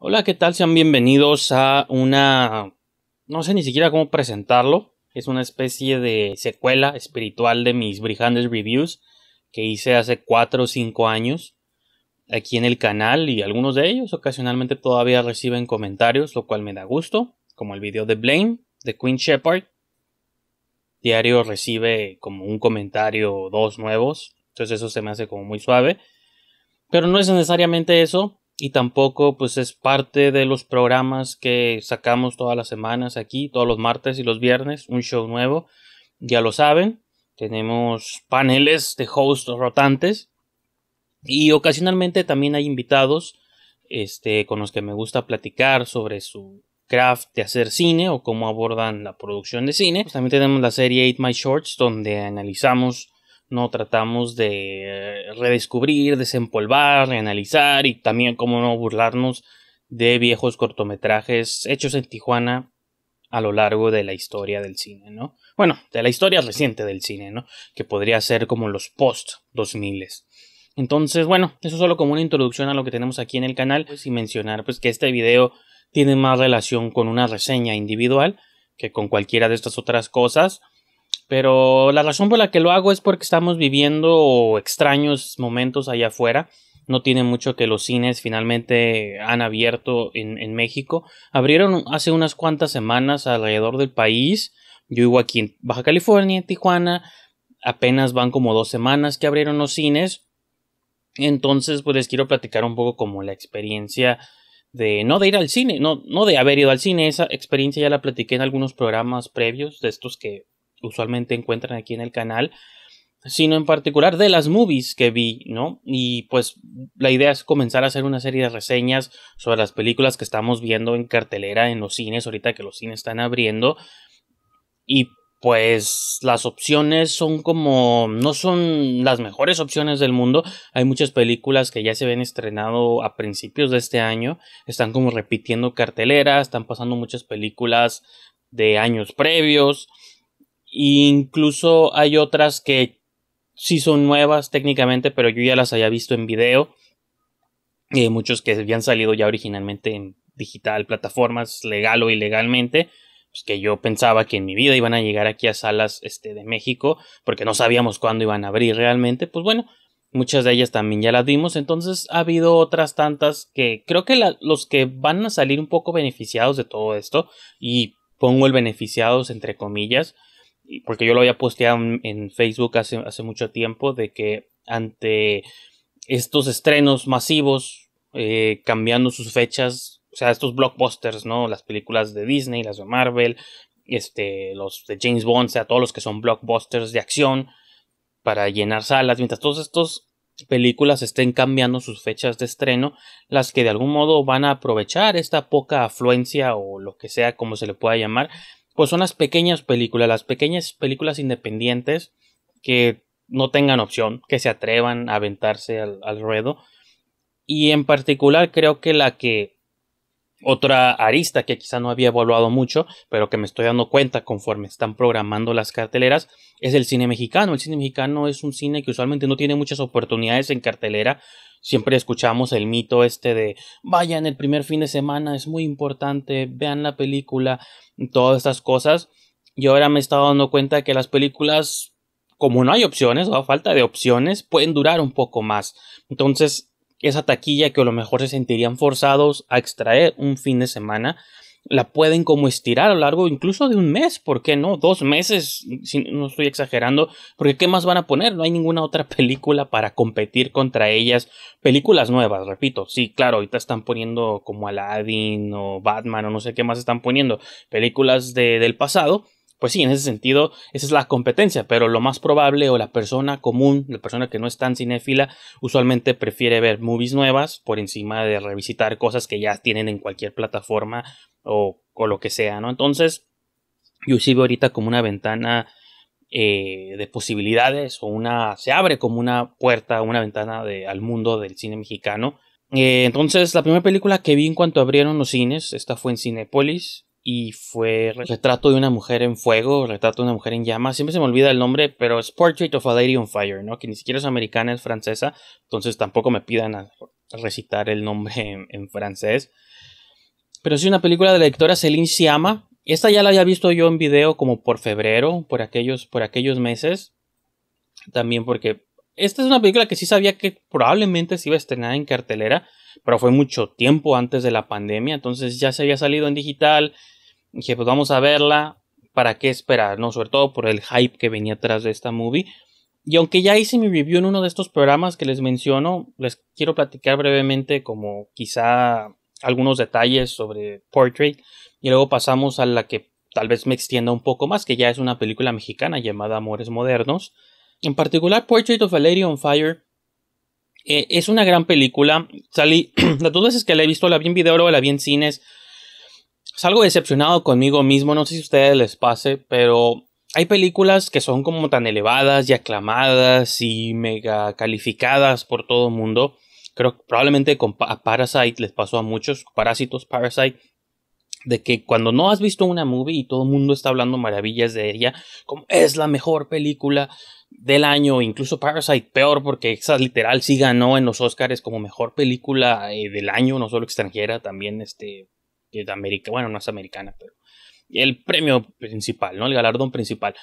Hola, ¿qué tal? Sean bienvenidos a una... no sé ni siquiera cómo presentarlo. Es una especie de secuela espiritual de mis Brihandes Reviews que hice hace 4 o 5 años aquí en el canal y algunos de ellos ocasionalmente todavía reciben comentarios, lo cual me da gusto, como el video de Blame de Queen Shepard. Diario recibe como un comentario o dos nuevos, entonces eso se me hace como muy suave. Pero no es necesariamente eso, y tampoco pues es parte de los programas que sacamos todas las semanas aquí, todos los martes y los viernes, un show nuevo, ya lo saben, tenemos paneles de hosts rotantes y ocasionalmente también hay invitados este, con los que me gusta platicar sobre su craft de hacer cine o cómo abordan la producción de cine. Pues también tenemos la serie 8 My Shorts donde analizamos no tratamos de redescubrir, desempolvar, analizar y también cómo no burlarnos de viejos cortometrajes hechos en Tijuana a lo largo de la historia del cine, ¿no? Bueno, de la historia reciente del cine, ¿no? Que podría ser como los post 2000 entonces, bueno, eso solo como una introducción a lo que tenemos aquí en el canal pues, y mencionar pues que este video tiene más relación con una reseña individual que con cualquiera de estas otras cosas. Pero la razón por la que lo hago es porque estamos viviendo extraños momentos allá afuera. No tiene mucho que los cines finalmente han abierto en, México. Abrieron hace unas cuantas semanas alrededor del país. Yo vivo aquí en Baja California, en Tijuana. Apenas van como dos semanas que abrieron los cines. Entonces, pues les quiero platicar un poco como la experiencia de no de ir al cine, no, no de haber ido al cine. Esa experiencia ya la platiqué en algunos programas previos de estos que usualmente encuentran aquí en el canal, sino en particular de las movies que vi, ¿no? Y pues la idea es comenzar a hacer una serie de reseñas sobre las películas que estamos viendo en cartelera en los cines, ahorita que los cines están abriendo. Y pues las opciones son como no son las mejores opciones del mundo. Hay muchas películas que ya se ven estrenado a principios de este año, están como repitiendo cartelera, están pasando muchas películas de años previos incluso hay otras que sí son nuevas técnicamente, pero yo ya las había visto en video. Eh, muchos que habían salido ya originalmente en digital, plataformas, legal o ilegalmente. Pues que yo pensaba que en mi vida iban a llegar aquí a salas este, de México, porque no sabíamos cuándo iban a abrir realmente. Pues bueno, muchas de ellas también ya las vimos. Entonces ha habido otras tantas que creo que los que van a salir un poco beneficiados de todo esto, y pongo el beneficiados entre comillas, porque yo lo había posteado en, Facebook hace, hace, mucho tiempo, de que ante estos estrenos masivos, eh, cambiando sus fechas, o sea, estos blockbusters, ¿no? Las películas de Disney, las de Marvel, este, los de James Bond, o sea, todos los que son blockbusters de acción para llenar salas, mientras todas estas películas estén cambiando sus fechas de estreno, las que de algún modo van a aprovechar esta poca afluencia o lo que sea como se le pueda llamar pues son las pequeñas películas, las pequeñas películas independientes que no tengan opción, que se atrevan a aventarse al, ruedo. Y en particular creo que la que otra arista que quizá no había evaluado mucho, pero que me estoy dando cuenta conforme están programando las carteleras, es el cine mexicano. El cine mexicano es un cine que usualmente no tiene muchas oportunidades en cartelera. Siempre escuchamos el mito este de vayan el primer fin de semana, es muy importante, vean la película, todas estas cosas. Y ahora me he estado dando cuenta que las películas, como no hay opciones o falta de opciones, pueden durar un poco más. Entonces, esa taquilla que a lo mejor se sentirían forzados a extraer un fin de semana, la pueden como estirar a lo largo incluso de un mes, ¿por qué no? Dos meses, si no estoy exagerando, porque ¿qué más van a poner? No hay ninguna otra película para competir contra ellas. Películas nuevas, repito, sí, claro, ahorita están poniendo como Aladdin o Batman o no sé qué más están poniendo, películas de, del pasado, pues sí, en ese sentido, esa es la competencia, pero lo más probable o la persona común, la persona que no es tan cinéfila, usualmente prefiere ver movies nuevas por encima de revisitar cosas que ya tienen en cualquier plataforma o, o lo que sea, ¿no? Entonces, yo sí veo ahorita como una ventana eh, de posibilidades o una, se abre como una puerta, una ventana de, al mundo del cine mexicano. Eh, entonces, la primera película que vi en cuanto abrieron los cines, esta fue en Cinepolis, y fue Retrato de una mujer en fuego, Retrato de una mujer en llamas, siempre se me olvida el nombre, pero es Portrait of a Lady on Fire, ¿no? Que ni siquiera es americana, es francesa, entonces tampoco me pidan recitar el nombre en, francés. Pero sí una película de la directora Celine Sciamma. Esta ya la había visto yo en video como por febrero, por aquellos, por aquellos meses. También porque esta es una película que sí sabía que probablemente se iba a estrenar en cartelera, pero fue mucho tiempo antes de la pandemia, entonces ya se había salido en digital. Dije, pues vamos a verla, ¿para qué esperar? No, sobre todo por el hype que venía atrás de esta movie. Y aunque ya hice mi review en uno de estos programas que les menciono, les quiero platicar brevemente como quizá algunos detalles sobre Portrait y luego pasamos a la que tal vez me extienda un poco más, que ya es una película mexicana llamada Amores Modernos. En particular, Portrait of a Lady on Fire eh, es una gran película. Salí, las dos veces que la he visto, la vi en video, luego la vi en cines. Salgo decepcionado conmigo mismo, no sé si a ustedes les pase, pero hay películas que son como tan elevadas y aclamadas y mega calificadas por todo el mundo. Creo que probablemente con Parasite les pasó a muchos, Parásitos, Parasite, de que cuando no has visto una movie y todo el mundo está hablando maravillas de ella, como es la mejor película del año, incluso Parasite peor porque esa literal sí ganó en los Oscars como mejor película eh, del año, no solo extranjera, también este América, bueno, no es americana, pero el premio principal, ¿no? El galardón principal.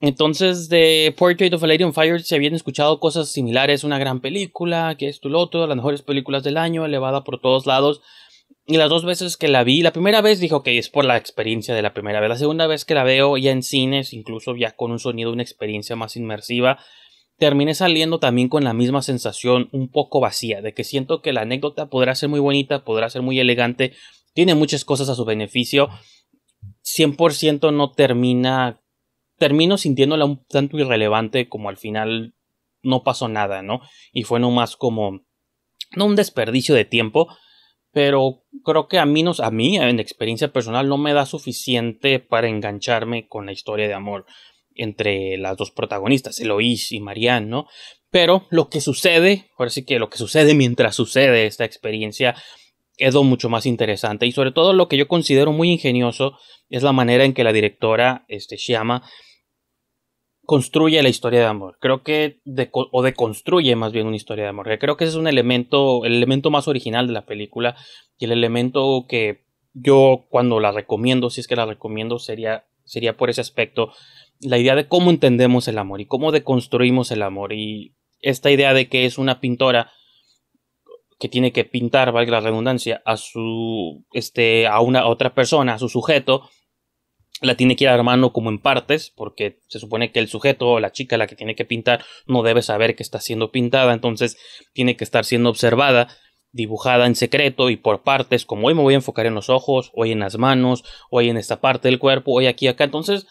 Entonces, de Portrait of a Lady on Fire se habían escuchado cosas similares, una gran película, que es tu loto, las mejores películas del año, elevada por todos lados. Y las dos veces que la vi, la primera vez dijo que es por la experiencia de la primera vez. La segunda vez que la veo ya en cines, incluso ya con un sonido, una experiencia más inmersiva, terminé saliendo también con la misma sensación un poco vacía, de que siento que la anécdota podrá ser muy bonita, podrá ser muy elegante, tiene muchas cosas a su beneficio, 100% no termina, termino sintiéndola un tanto irrelevante como al final no pasó nada, ¿no? Y fue nomás como, no un desperdicio de tiempo, pero creo que a mí, a mí, en experiencia personal, no me da suficiente para engancharme con la historia de amor entre las dos protagonistas, Eloís y Marianne, ¿no? Pero lo que sucede, ahora sí que lo que sucede mientras sucede esta experiencia lo mucho más interesante y sobre todo lo que yo considero muy ingenioso es la manera en que la directora este, Shyama construye la historia de amor. Creo que o deconstruye más bien una historia de amor. Creo que ese es un elemento, el elemento más original de la película y el elemento que yo cuando la recomiendo, si es que la recomiendo, sería, sería por ese aspecto, la idea de cómo entendemos el amor y cómo deconstruimos el amor y esta idea de que es una pintora que tiene que pintar, valga la redundancia, a su, este, a una otra persona, a su sujeto, la tiene que ir armando como en partes, porque se supone que el sujeto o la chica la que tiene que pintar no debe saber que está siendo pintada, entonces tiene que estar siendo observada, dibujada en secreto y por partes, como hoy me voy a enfocar en los ojos, hoy en las manos, hoy en esta parte del cuerpo, hoy aquí acá, entonces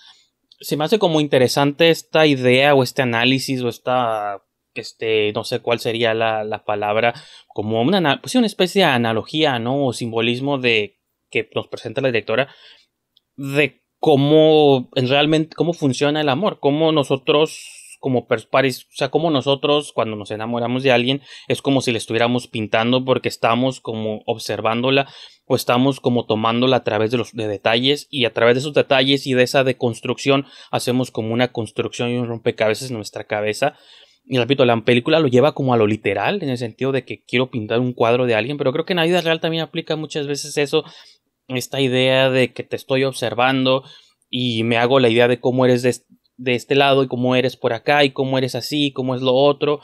se me hace como interesante esta idea o este análisis o esta este, no sé cuál sería la, palabra, como una, pues una especie de analogía, ¿no? O simbolismo de que nos presenta la directora de cómo realmente, cómo funciona el amor, cómo nosotros como paris, o sea, como nosotros cuando nos enamoramos de alguien es como si le estuviéramos pintando porque estamos como observándola o estamos como tomándola a través de los de detalles y a través de esos detalles y de esa deconstrucción hacemos como una construcción y un rompecabezas en nuestra cabeza y repito, la película lo lleva como a lo literal, en el sentido de que quiero pintar un cuadro de alguien, pero creo que en la vida real también aplica muchas veces eso, esta idea de que te estoy observando y me hago la idea de cómo eres de, de este lado y cómo eres por acá y cómo eres así, cómo es lo otro.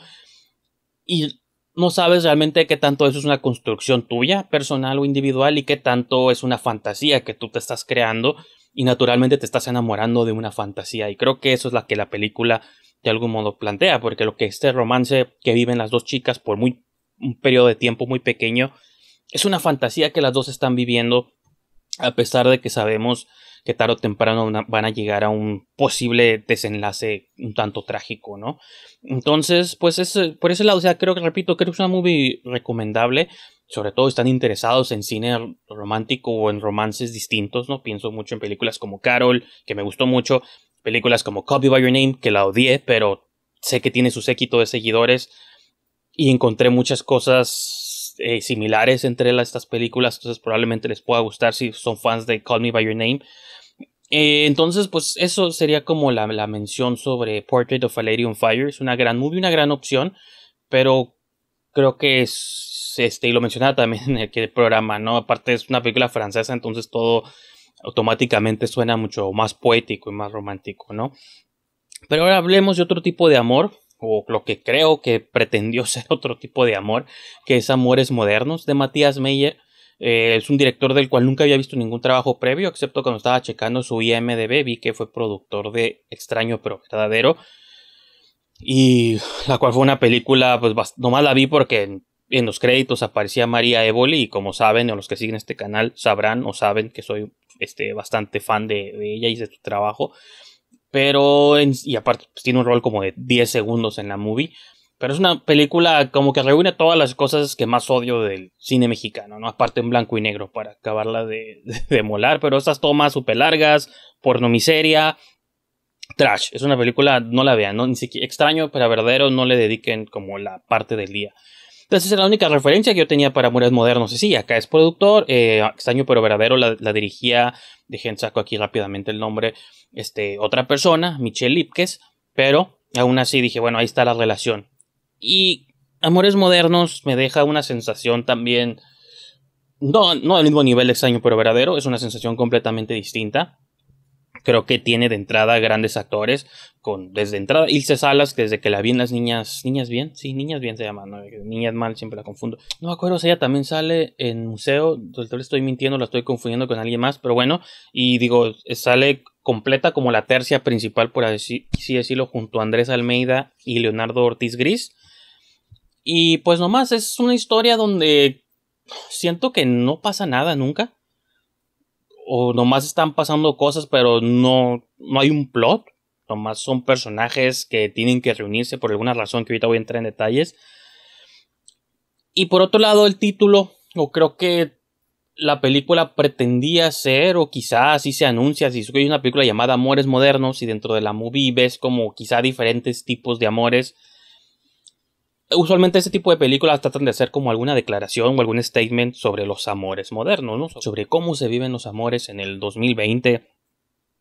Y no sabes realmente qué tanto eso es una construcción tuya, personal o individual, y qué tanto es una fantasía que tú te estás creando y naturalmente te estás enamorando de una fantasía. Y creo que eso es la que la película de algún modo plantea, porque lo que este romance que viven las dos chicas por muy un periodo de tiempo muy pequeño es una fantasía que las dos están viviendo a pesar de que sabemos que tarde o temprano van a llegar a un posible desenlace un tanto trágico, ¿no? Entonces, pues es, por ese lado, o sea, creo que, repito, creo que es una movie recomendable, sobre todo están interesados en cine romántico o en romances distintos, ¿no? Pienso mucho en películas como Carol, que me gustó mucho, películas como Copy by Your Name, que la odié, pero sé que tiene su séquito de seguidores y encontré muchas cosas eh, similares entre estas películas, entonces probablemente les pueda gustar si son fans de Call Me by Your Name. Eh, entonces, pues eso sería como la, la, mención sobre Portrait of a Lady on Fire. Es una gran movie, una gran opción, pero creo que es este, y lo mencionaba también en el, programa, ¿no? Aparte es una película francesa, entonces todo automáticamente suena mucho más poético y más romántico, ¿no? Pero ahora hablemos de otro tipo de amor, o lo que creo que pretendió ser otro tipo de amor, que es Amores Modernos de Matías Meyer. Eh, es un director del cual nunca había visto ningún trabajo previo, excepto cuando estaba checando su IMDB, vi que fue productor de Extraño pero verdadero. Y la cual fue una película, pues nomás la vi porque en, los créditos aparecía María Evoli y como saben, o los que siguen este canal sabrán o saben que soy este, bastante fan de, ella y de su trabajo. Pero, y aparte, pues, tiene un rol como de 10 segundos en la movie. Pero es una película como que reúne todas las cosas que más odio del cine mexicano, ¿no? Aparte en blanco y negro para acabarla de, de, molar. Pero esas tomas súper largas, porno miseria, trash. Es una película, no la vean, ¿no? Ni siquiera extraño, pero verdadero, no le dediquen como la parte del día. Entonces es la única referencia que yo tenía para Amores Modernos. Y sí, acá es productor, eh, extraño pero verdadero, la, dirigía, dejen saco aquí rápidamente el nombre, este, otra persona, Michelle Lipkes, pero aún así dije, bueno, ahí está la relación. Y Amores Modernos me deja una sensación también, no, no al mismo nivel de extraño pero verdadero, es una sensación completamente distinta creo que tiene de entrada grandes actores. Con, desde entrada, Ilse Salas, desde que la vi en las niñas. ¿Niñas bien? Sí, niñas bien se llama, Niñas mal, siempre la confundo. No me acuerdo si ella también sale en museo. Estoy mintiendo, la estoy confundiendo con alguien más, pero bueno. Y digo, sale completa como la tercia principal, por así, decirlo, junto a Andrés Almeida y Leonardo Ortiz Gris. Y pues nomás es una historia donde siento que no pasa nada nunca o nomás están pasando cosas, pero no, no hay un plot. Nomás son personajes que tienen que reunirse por alguna razón que ahorita voy a entrar en detalles. Y por otro lado, el título, o creo que la película pretendía ser, o quizás así se anuncia, si hay una película llamada Amores Modernos, y dentro de la movie ves como quizá diferentes tipos de amores Usualmente este tipo de películas tratan de hacer como alguna declaración o algún statement sobre los amores modernos, ¿no? Sobre cómo se viven los amores en el 2020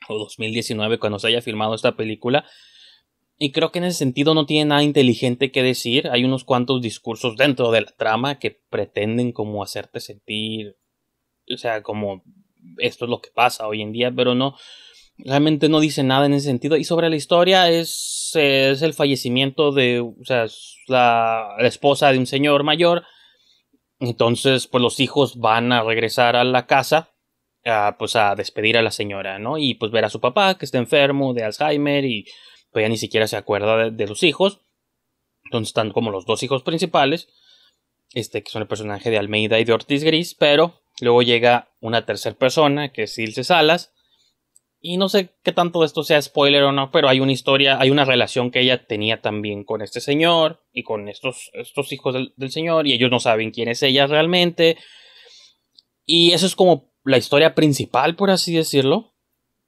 o 2019 cuando se haya filmado esta película. Y creo que en ese sentido no tiene nada inteligente que decir. Hay unos cuantos discursos dentro de la trama que pretenden como hacerte sentir, o sea, como esto es lo que pasa hoy en día, pero no, realmente no dice nada en ese sentido. Y sobre la historia es, es el fallecimiento de, o sea, la, esposa de un señor mayor. Entonces, pues los hijos van a regresar a la casa, a, pues a despedir a la señora, ¿no? Y pues ver a su papá que está enfermo de Alzheimer y pues ya ni siquiera se acuerda de, los hijos. Entonces están como los dos hijos principales, este que son el personaje de Almeida y de Ortiz Gris, pero luego llega una tercera persona que es Ilse Salas, y no sé qué tanto de esto sea spoiler o no, pero hay una historia, hay una relación que ella tenía también con este señor y con estos, estos hijos del, señor y ellos no saben quién es ella realmente. Y eso es como la historia principal, por así decirlo.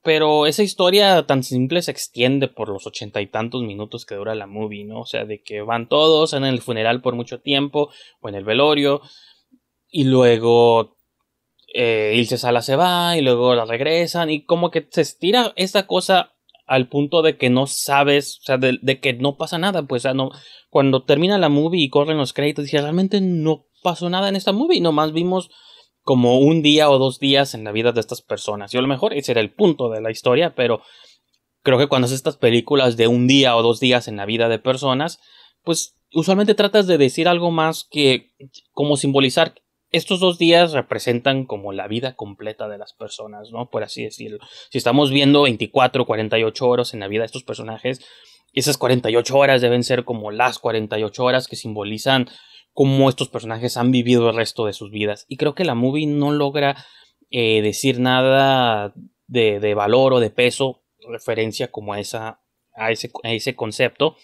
Pero esa historia tan simple se extiende por los ochenta y tantos minutos que dura la movie, ¿no? O sea, de que van todos en el funeral por mucho tiempo o en el velorio y luego eh, Ilse Sala se va y luego la regresan y como que se estira esa cosa al punto de que no sabes, o sea, de, que no pasa nada, pues, no, cuando termina la movie y corren los créditos, dices, realmente no pasó nada en esta movie, nomás vimos como un día o dos días en la vida de estas personas. Y a lo mejor ese era el punto de la historia, pero creo que cuando haces estas películas de un día o dos días en la vida de personas, pues usualmente tratas de decir algo más que como simbolizar estos dos días representan como la vida completa de las personas, ¿no? Por así decirlo. Si estamos viendo 24, 48 horas en la vida de estos personajes, esas 48 horas deben ser como las 48 horas que simbolizan cómo estos personajes han vivido el resto de sus vidas. Y creo que la movie no logra eh, decir nada de, valor o de peso, referencia como a, esa, a, ese, a ese concepto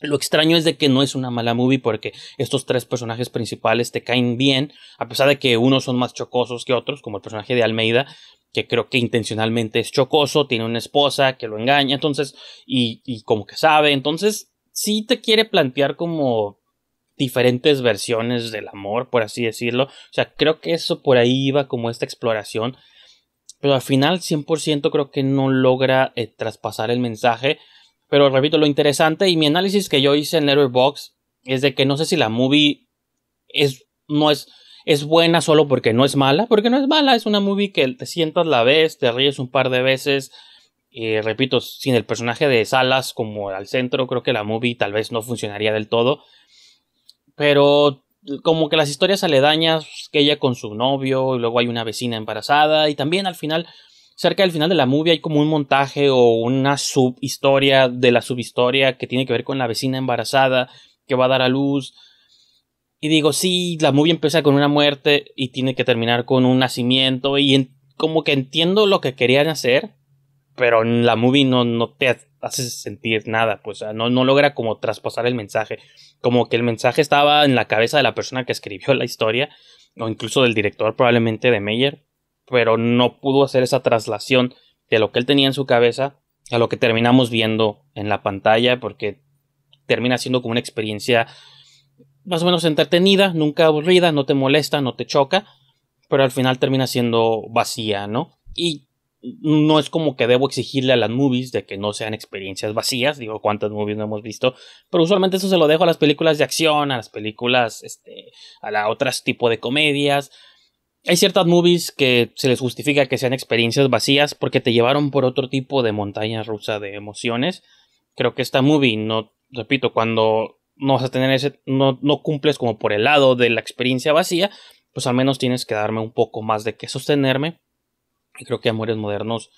lo extraño es de que no es una mala movie porque estos tres personajes principales te caen bien, a pesar de que unos son más chocosos que otros, como el personaje de Almeida, que creo que intencionalmente es chocoso, tiene una esposa que lo engaña, entonces, y, y como que sabe, entonces sí te quiere plantear como diferentes versiones del amor, por así decirlo. O sea, creo que eso por ahí iba como esta exploración. Pero al final 100% creo que no logra eh, traspasar el mensaje pero repito, lo interesante y mi análisis que yo hice en Letterboxd es de que no sé si la movie es no es, es buena solo porque no es mala, porque no es mala, es una movie que te sientas, la ves, te ríes un par de veces. Eh, repito, sin el personaje de Salas como al centro, creo que la movie tal vez no funcionaría del todo. Pero como que las historias aledañas, que ella con su novio, y luego hay una vecina embarazada, y también al final, cerca del final de la movie hay como un montaje o una subhistoria de la subhistoria que tiene que ver con la vecina embarazada que va a dar a luz. Y digo, sí, la movie empieza con una muerte y tiene que terminar con un nacimiento, y como que entiendo lo que querían hacer, pero la movie no, no te hace sentir nada, pues no, no logra como traspasar el mensaje, como que el mensaje estaba en la cabeza de la persona que escribió la historia, o incluso del director probablemente de Meyer, pero no pudo hacer esa traslación de lo que él tenía en su cabeza a lo que terminamos viendo en la pantalla, porque termina siendo como una experiencia más o menos entretenida, nunca aburrida, no te molesta, no te choca, pero al final termina siendo vacía, ¿no? Y no es como que debo exigirle a las movies de que no sean experiencias vacías, digo cuántas movies no hemos visto, pero usualmente eso se lo dejo a las películas de acción, a las películas, este, a la otras tipo de comedias. Hay ciertas movies que se les justifica que sean experiencias vacías porque te llevaron por otro tipo de montaña rusa de emociones. Creo que esta movie no, repito, cuando no vas a tener ese, no, no cumples como por el lado de la experiencia vacía, pues al menos tienes que darme un poco más de que sostenerme y creo que Amores Modernos,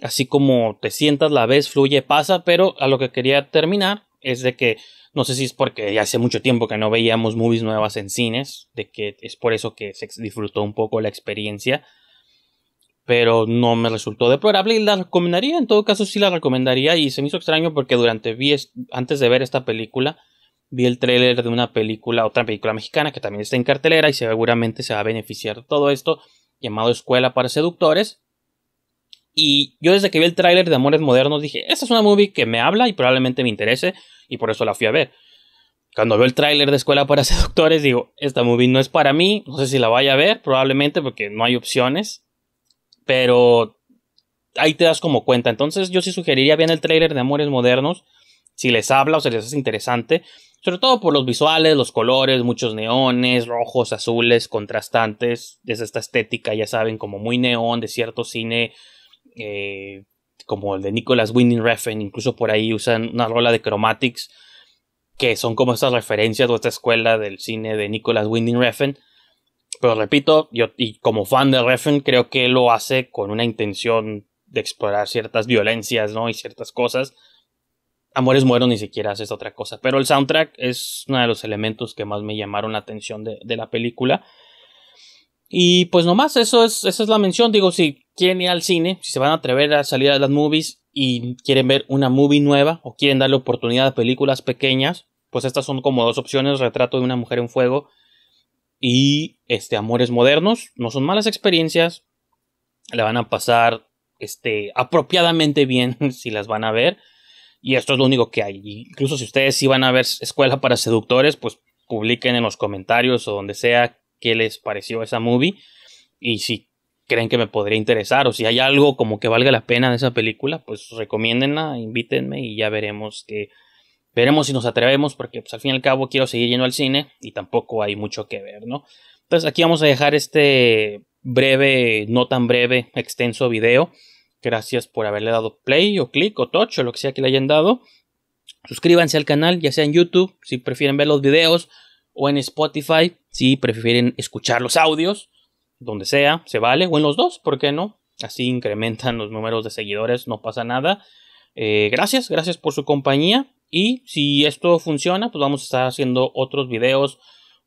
así como te sientas, la ves, fluye, pasa, pero a lo que quería terminar es de que no sé si es porque hace mucho tiempo que no veíamos movies nuevas en cines, de que es por eso que se disfrutó un poco la experiencia, pero no me resultó deplorable y la recomendaría, en todo caso sí la recomendaría y se me hizo extraño porque durante vi antes de ver esta película vi el tráiler de una película, otra película mexicana que también está en cartelera y seguramente se va a beneficiar de todo esto llamado Escuela para Seductores. Y yo desde que vi el tráiler de Amores Modernos dije, esta es una movie que me habla y probablemente me interese y por eso la fui a ver. Cuando veo el tráiler de Escuela para Seductores digo, esta movie no es para mí, no sé si la vaya a ver, probablemente porque no hay opciones, pero ahí te das como cuenta. Entonces yo sí sugeriría bien el tráiler de Amores Modernos, si les habla o se les hace interesante, sobre todo por los visuales, los colores, muchos neones, rojos, azules, contrastantes. Es esta estética, ya saben, como muy neón de cierto cine. Eh, como el de Nicholas Winding Refn. Incluso por ahí usan una rola de Chromatics. Que son como estas referencias de esta escuela del cine de Nicholas Winding Refn. Pero repito, yo y como fan de Refn, creo que lo hace con una intención de explorar ciertas violencias, ¿no? Y ciertas cosas Amores Mueros ni siquiera hace otra cosa. Pero el soundtrack es uno de los elementos que más me llamaron la atención de, la película. Y pues nomás, eso es, esa es la mención. Digo, si quieren ir al cine, si se van a atrever a salir a las movies y quieren ver una movie nueva o quieren darle oportunidad a películas pequeñas, pues estas son como dos opciones: Retrato de una mujer en fuego y este Amores Modernos. No son malas experiencias. Le van a pasar este, apropiadamente bien si las van a ver. Y esto es lo único que hay. Incluso si ustedes sí van a ver Escuela para Seductores, pues publiquen en los comentarios o donde sea qué les pareció esa movie. Y si creen que me podría interesar o si hay algo como que valga la pena de esa película, pues recomiéndenla, invítenme y ya veremos que veremos si nos atrevemos porque pues al fin y al cabo quiero seguir yendo al cine y tampoco hay mucho que ver, ¿no? Entonces aquí vamos a dejar este breve, no tan breve, extenso video Gracias por haberle dado play o click o touch o lo que sea que le hayan dado. Suscríbanse al canal, ya sea en YouTube, si prefieren ver los videos, o en Spotify, si prefieren escuchar los audios, donde sea, se vale, o en los dos, ¿por qué no? Así incrementan los números de seguidores, no pasa nada. Eh, gracias, gracias por su compañía. Y si esto funciona, pues vamos a estar haciendo otros videos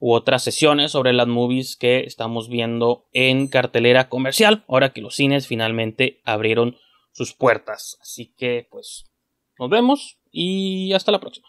u otras sesiones sobre las movies que estamos viendo en cartelera comercial, ahora que los cines finalmente abrieron sus puertas. Así que pues nos vemos y hasta la próxima.